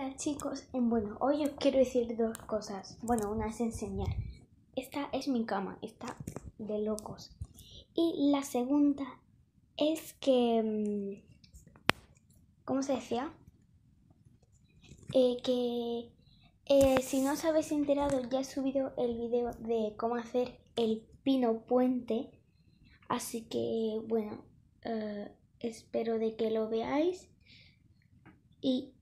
Hola chicos, eh, bueno, hoy os quiero decir dos cosas. Bueno, una es enseñar. Esta es mi cama, está de locos. Y la segunda es que... Mm, ¿Cómo se decía? Eh, que eh, si no os habéis enterado, ya he subido el video de cómo hacer el pino puente. Así que, bueno, eh, espero de que lo veáis. Y